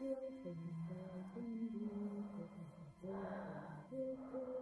为什么孤独？我害怕。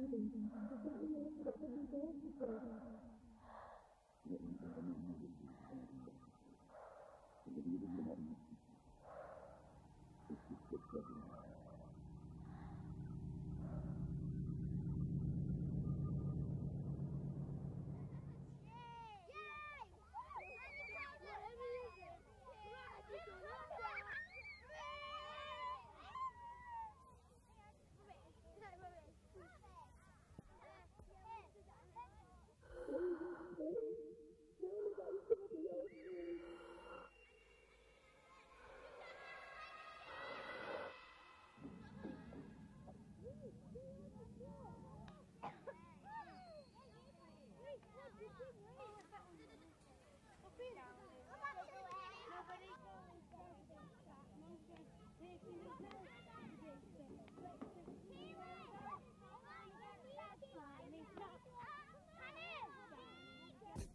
Thank you.